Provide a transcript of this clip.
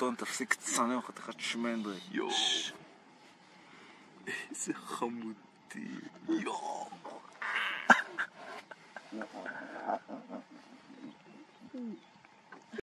Антон тасик санаа хатах чимэн бай. Йоо. Эсэ хамути. Йоо. Mm.